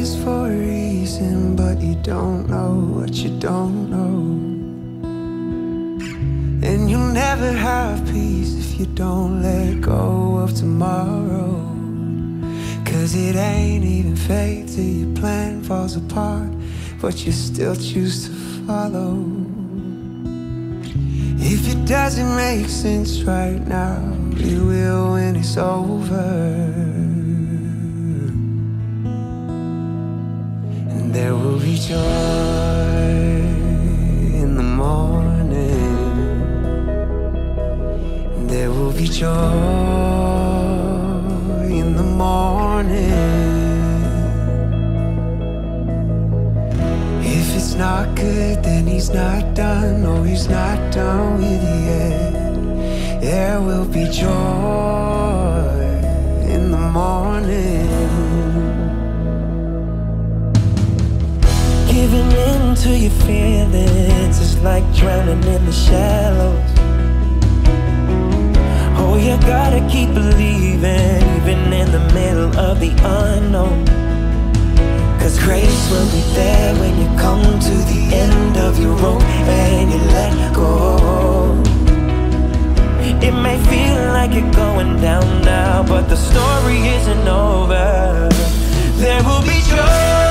happens for a reason, but you don't know what you don't know. And you'll never have peace if you don't let go of tomorrow. Cause it ain't even fate till your plan falls apart, but you still choose to follow. If it doesn't make sense right now, it will when it's over. There will be joy in the morning. There will be joy in the morning. If it's not good, then he's not done. No, he's not done with it yet. There will be joy in the morning. Giving in to your feelings is like drowning in the shallows. Oh, you gotta keep believing, even in the middle of the unknown. Cause grace will be there when you come to the end of your rope and you let go. It may feel like you're going down now, but the story isn't over. There will be joy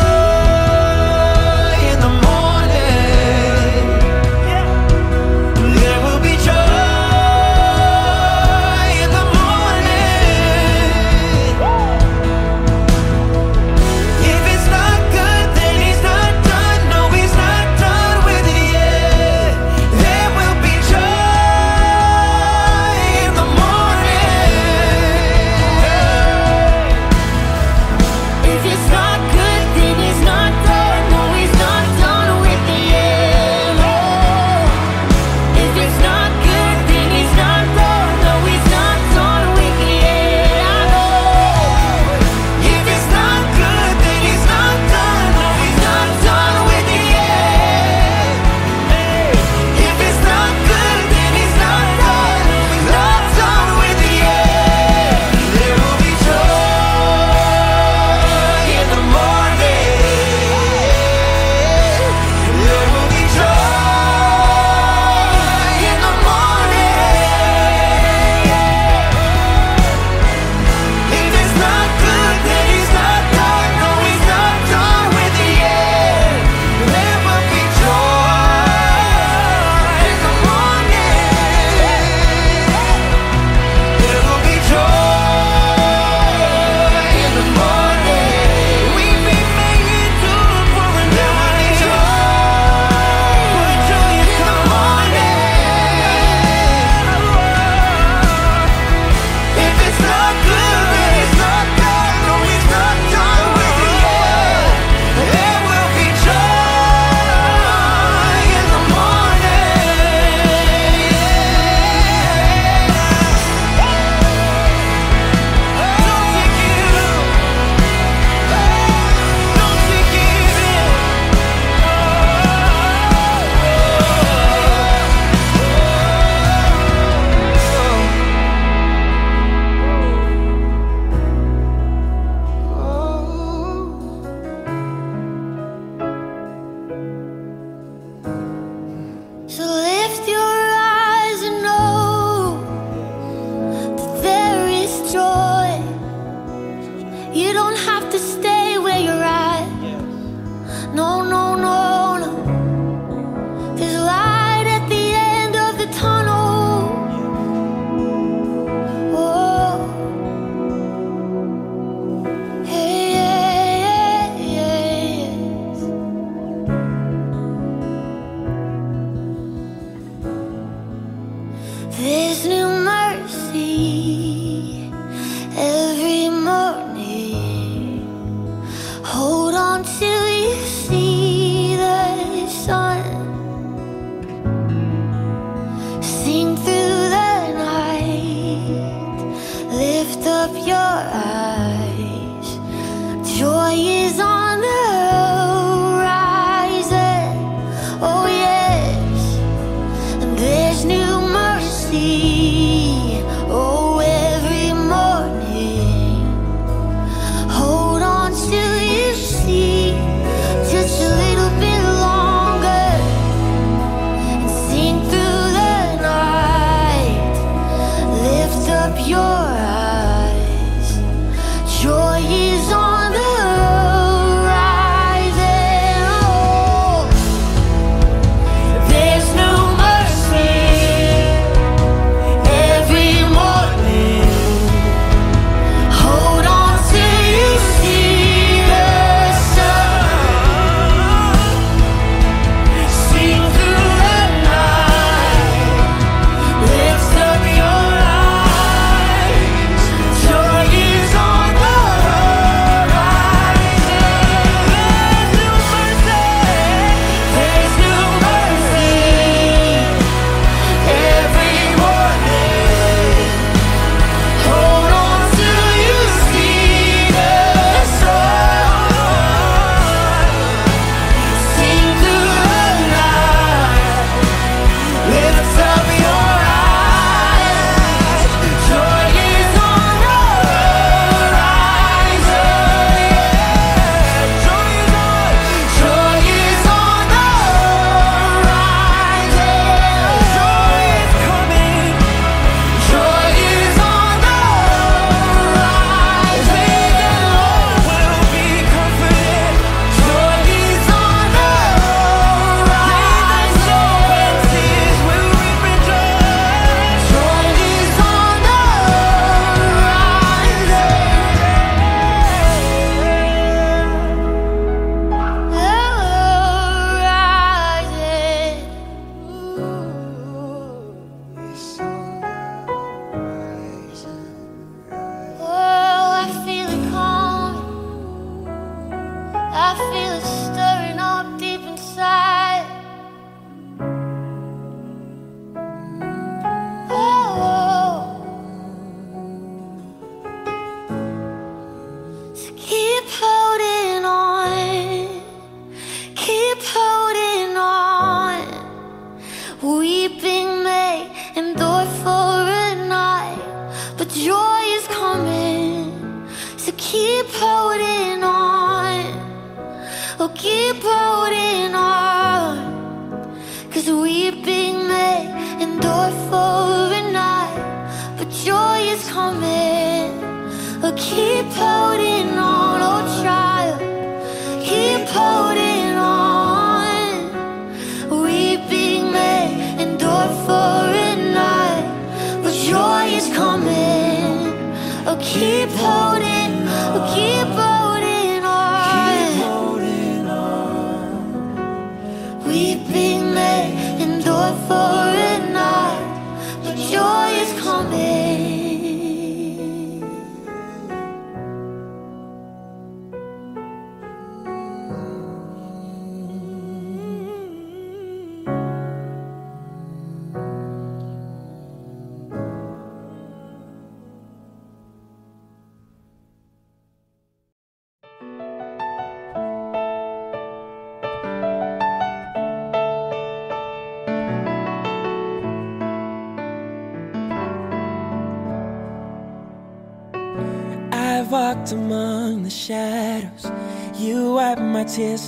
oh, keep holding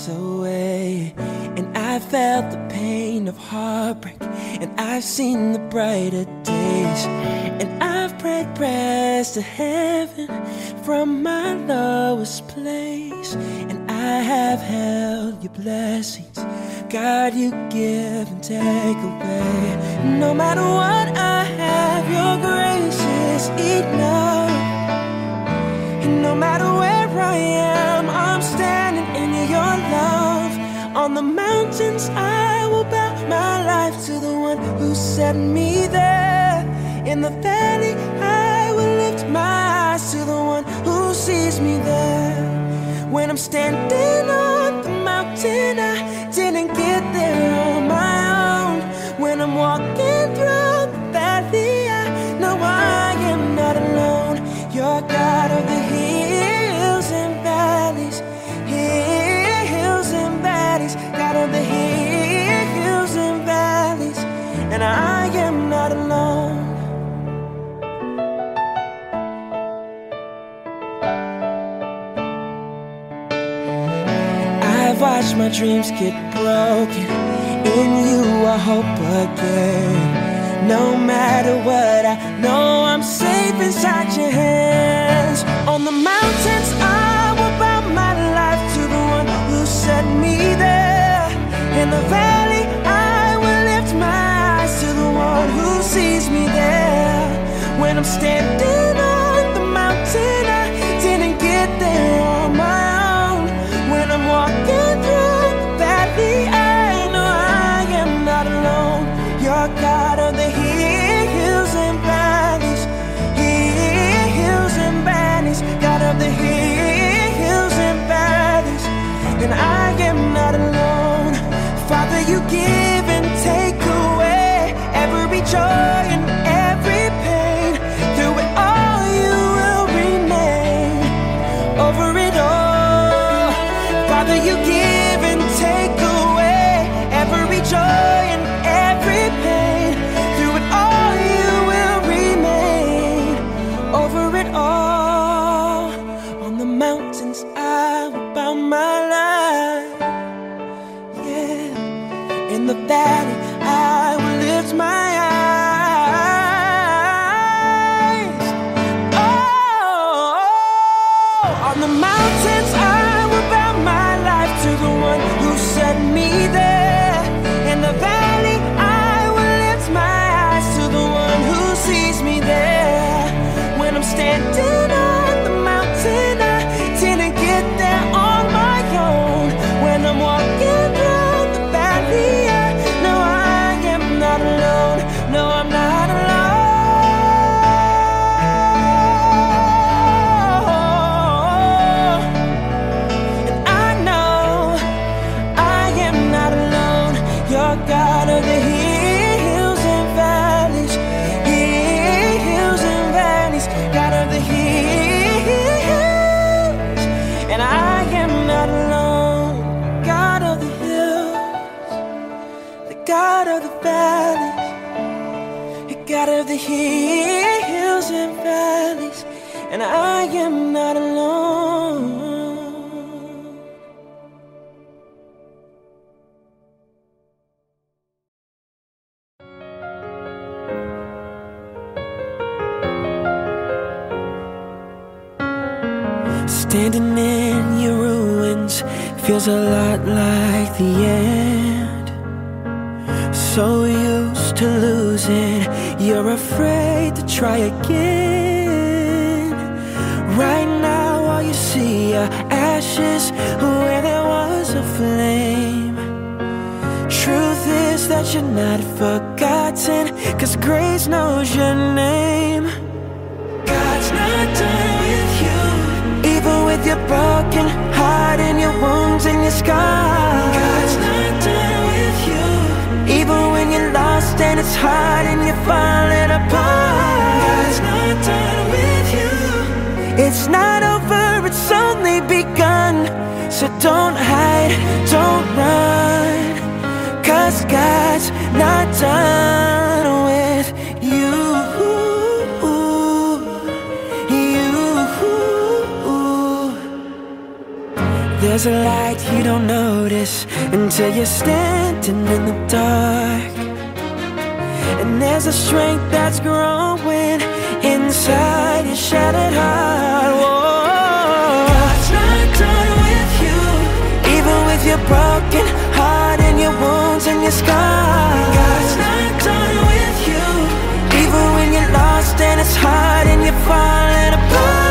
away. And I felt the pain of heartbreak. And I've seen the brighter days. And I've prayed prayers to heaven from my lowest place. And I have held your blessings. God, you give and take away. No matter what I have, your grace is enough. And no matter where I am, On the mountains, I will bow my life to the one who set me there. In the valley, I will lift my eyes to the one who sees me there. When I'm standing on the mountain, I didn't get there My dreams get broken. In you, I hope again. No matter what, I know I'm safe inside your hands. On the mountains, I will bow my life to the one who set me there. In the valley, I will lift my eyes to the one who sees me there. When I'm standing God of the hills and valleys, hills and valleys, of the hills. And I am not alone. God of the hills, the God of the valleys, the God of the hills and valleys. And I am not alone. Feels a lot like the end. So used to losing, you're afraid to try again. Right now, all you see are ashes where there was a flame. Truth is that you're not forgotten, cause grace knows your name. God's not done with you, even with your broken wounds and your scars. God's not done with you, even when you're lost and it's hard and you're falling apart. God's not done with you. It's not over, it's only begun. So don't hide, There's a light you don't notice until you're standing in the dark. And there's a strength that's growing inside your shattered heart. God's not done with you, even with your broken heart and your wounds and your scars. God's not done with you, even when you're lost and it's hard and you're falling apart.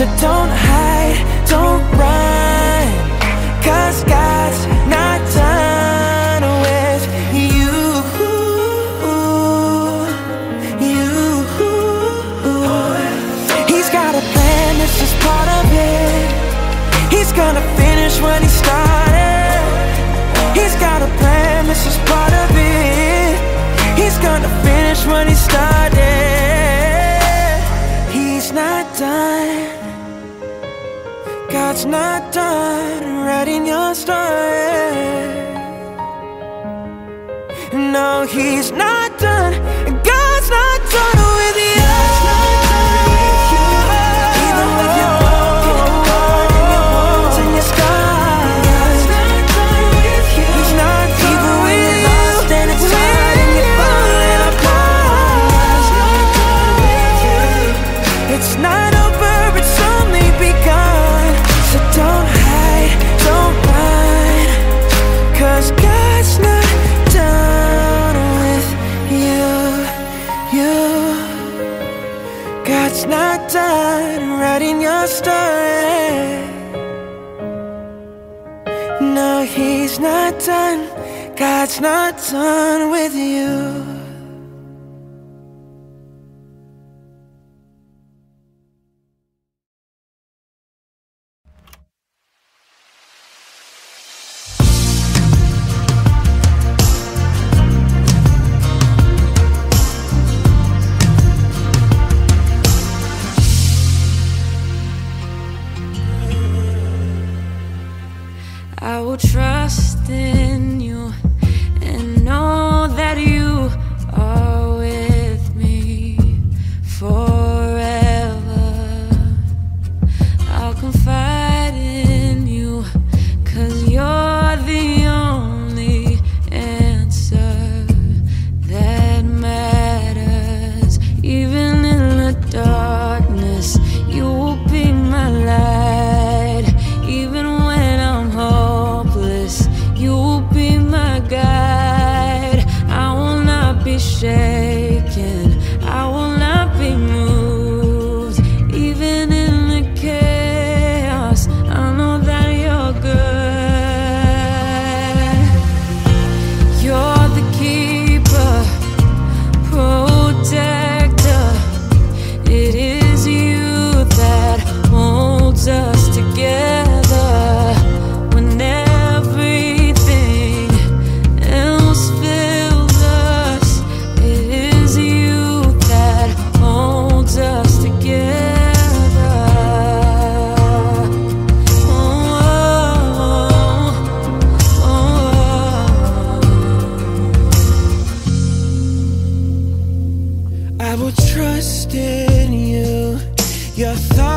So don't hide, don't run. Cause God's not done with you. You. He's got a plan, this is part of it. He's gonna finish what he started. He's got a plan, this is part of it. He's gonna finish what he started. God's not done writing your story. No, He's not done. God's Done with you. Your thoughts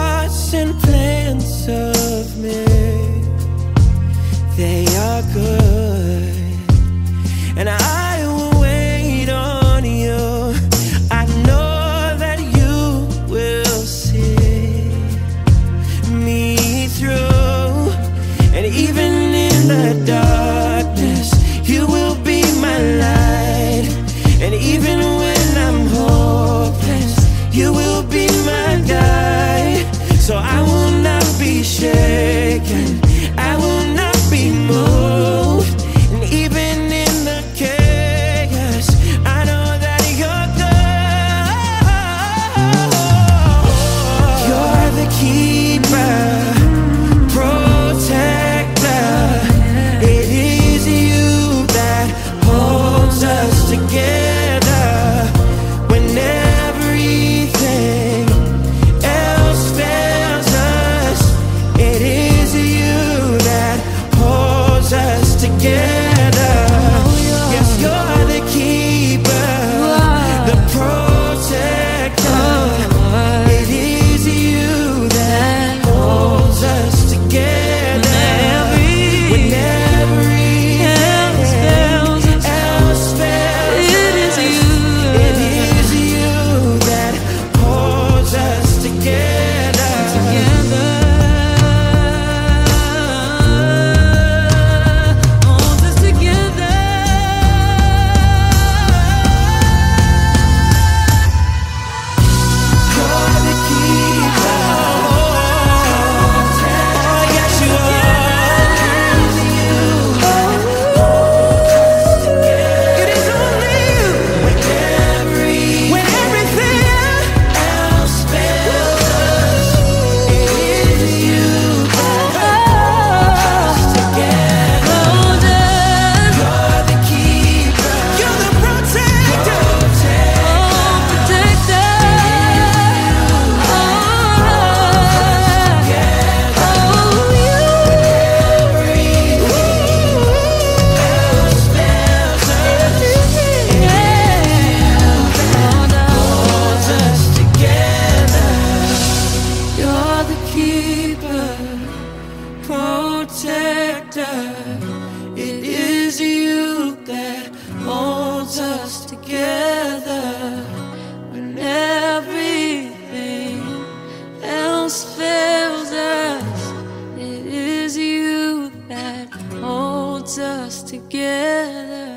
together.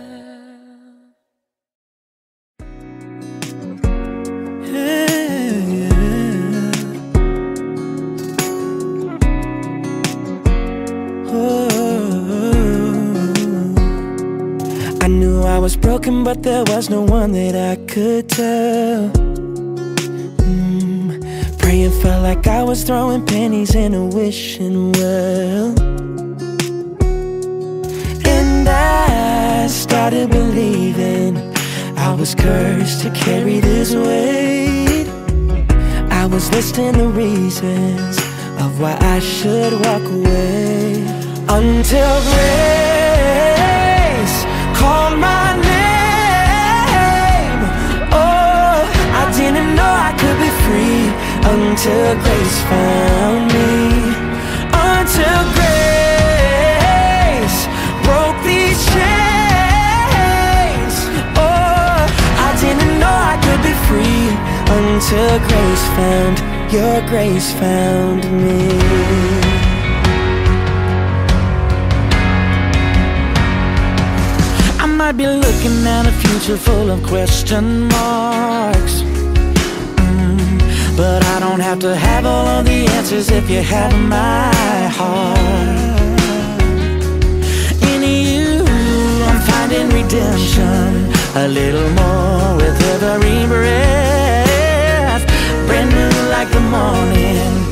I knew I was broken, but there was no one that I could tell. Mm, praying felt like I was throwing pennies in a wishing well. I started believing I was cursed to carry this weight. I was listing the reasons of why I should walk away until grace called my name. Oh, I didn't know I could be free until grace found me. Until grace found your grace found me. I might be looking at a future full of question marks. Mm, but I don't have to have all of the answers if you have my heart. In you, I'm finding redemption a little more with every breath. Brand new like the morning,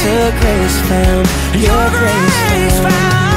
until grace found. Your grace found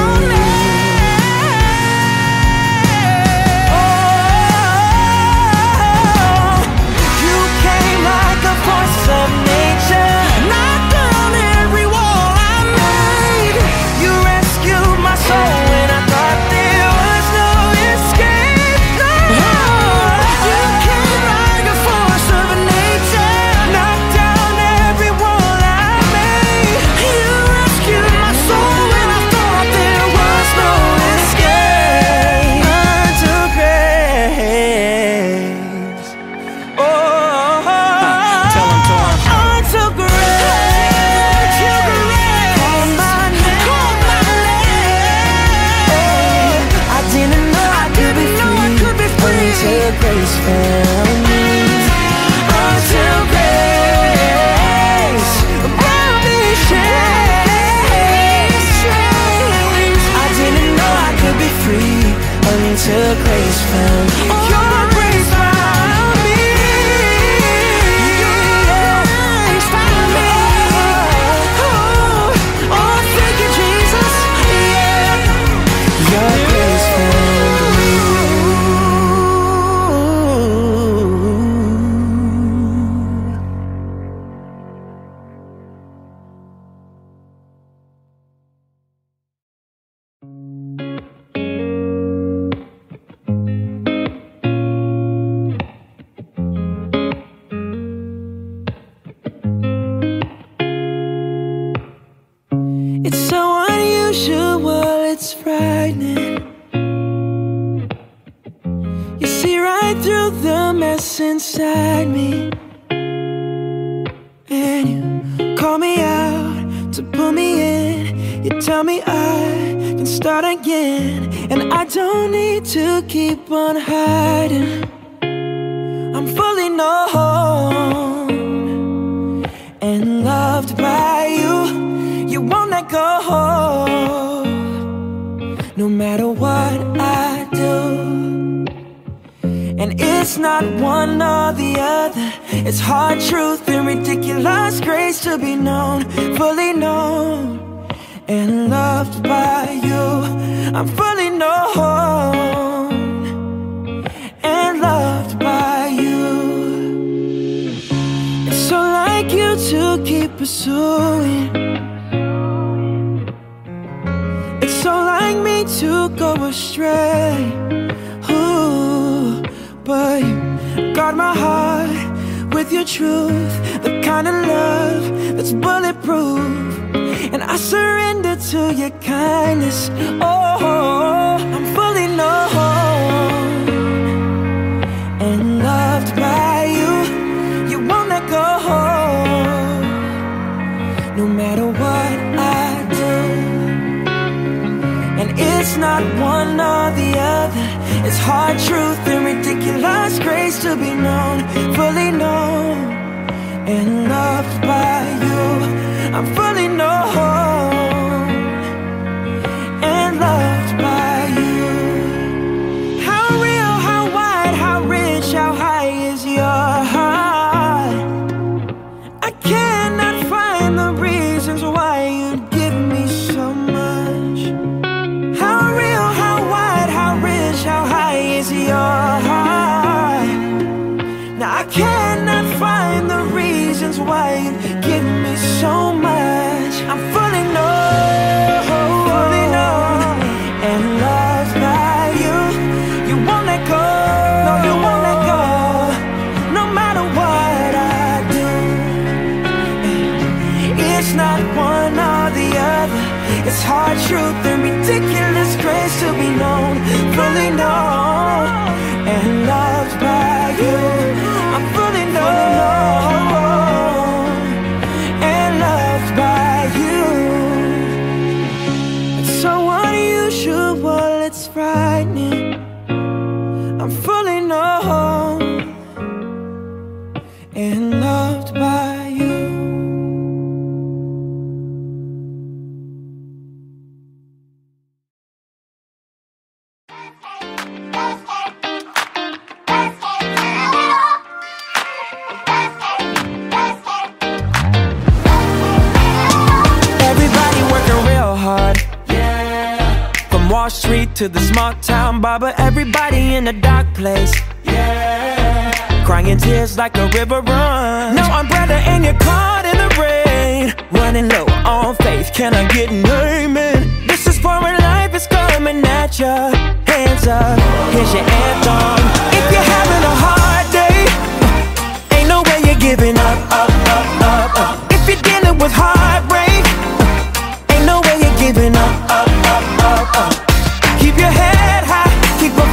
right through the mess inside me. And you call me out to pull me in. You tell me I can start again. And I don't need to keep on hiding. I'm fully known and loved by you. You won't let go, no matter what. And it's not one or the other. It's hard truth and ridiculous grace to be known, fully known and loved by you. I'm fully known and loved by you. It's so like you to keep pursuing. It's so like me to go astray. But you Guard my heart with your truth, the kind of love that's bulletproof. And I surrender to your kindness. Oh, I'm fully known and loved by you. You won't let go, no matter what I do. And it's not one or the other. It's hard truth and ridiculous grace to be known, fully known and loved by you. I'm fully known and loved by fully known and to the small town barber, everybody in a dark place. Yeah. Crying tears like a river run. No umbrella and you're caught in the rain. Running low on faith, can I get an amen? This is for when life is coming at ya. Hands up, here's your anthem. If you're having a hard day, ain't no way you're giving up, up, up, up, up. If you're dealing with heartbreak, ain't no way you're giving up, up, up, up, up.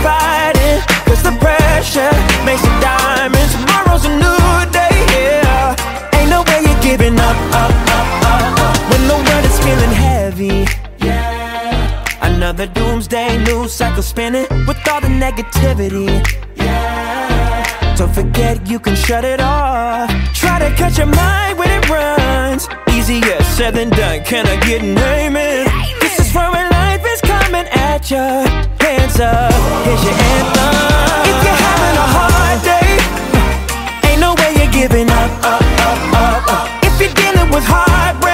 Fighting, cause the pressure makes it diamonds. Tomorrow's a new day, yeah. Ain't no way you're giving up, up, up, up, up. When the world is feeling heavy, yeah. Another doomsday news cycle spinning with all the negativity. Yeah. Don't forget you can shut it off. Try to catch your mind when it runs. Easier said than done. Can I get an amen? Is coming at ya. Hands up, here's your anthem. If you're having a hard day, ain't no way you're giving up, up, up, up, up. If you're dealing with heartbreak,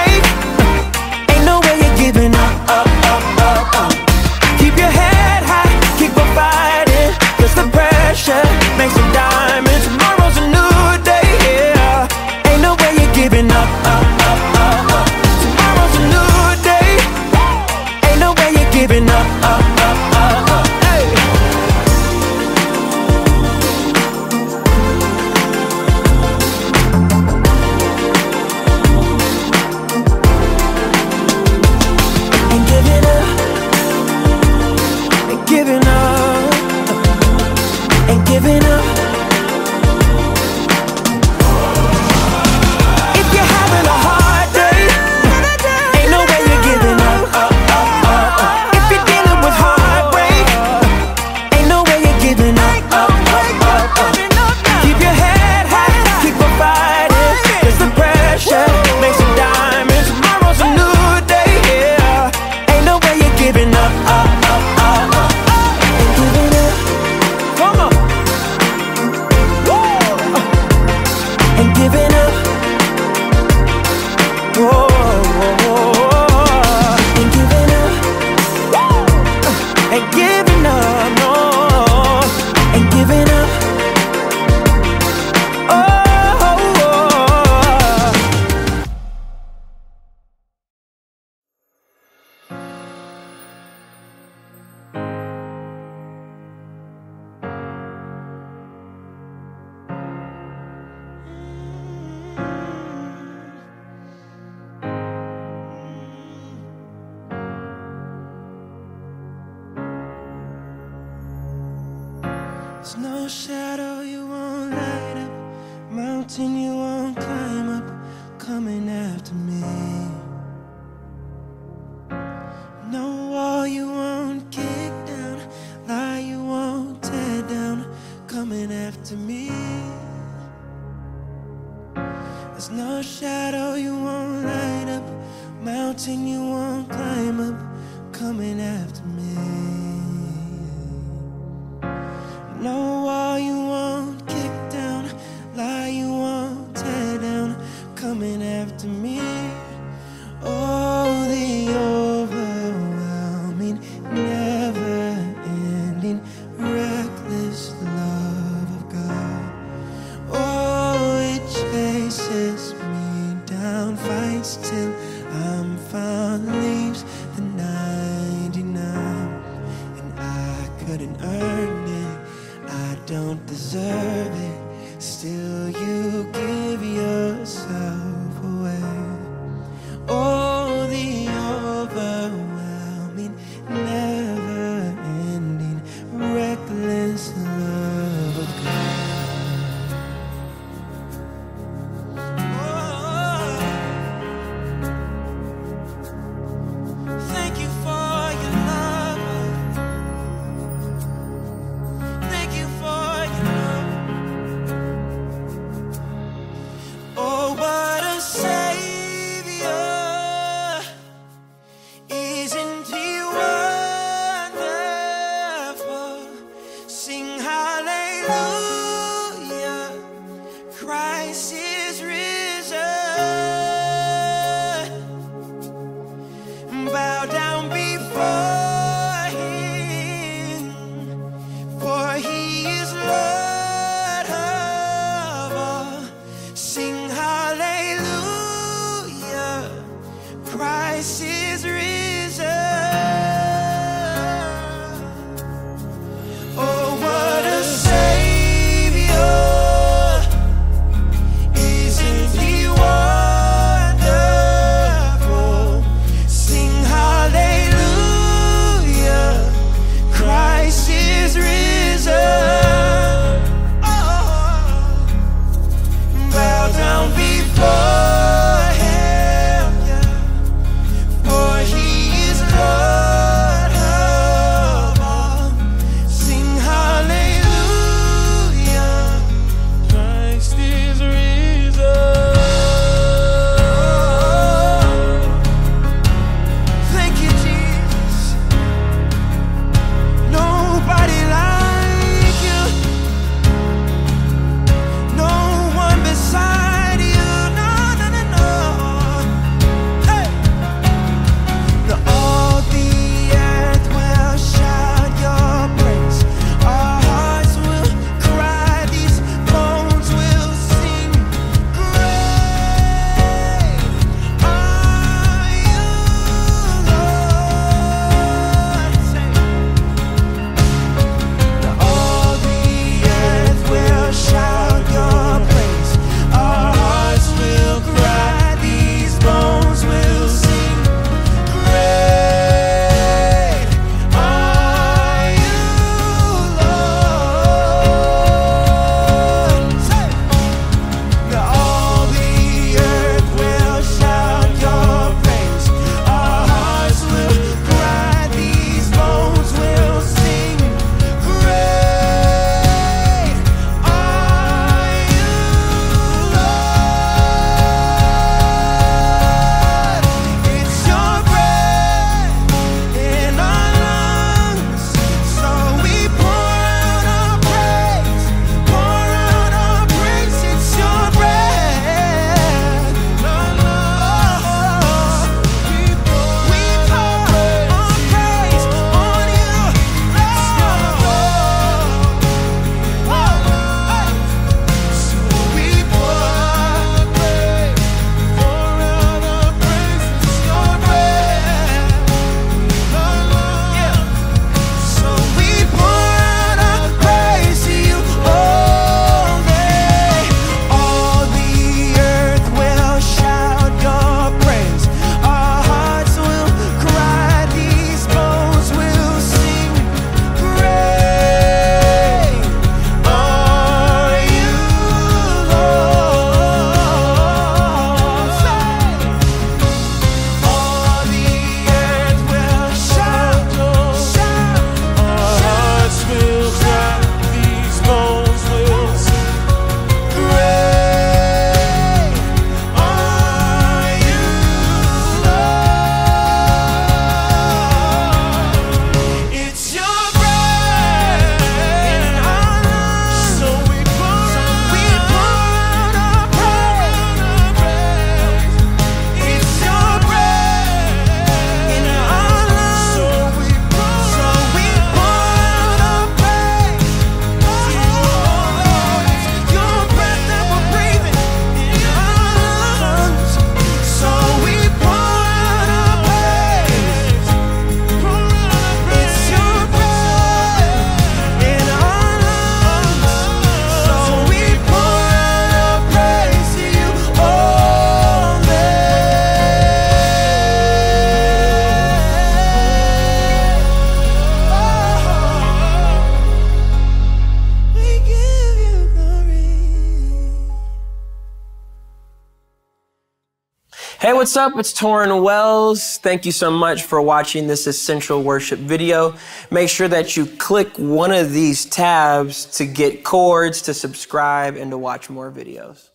what's up? It's Tauren Wells. Thank you so much for watching this essential worship video. Make sure that you click one of these tabs to get chords, to subscribe, and to watch more videos.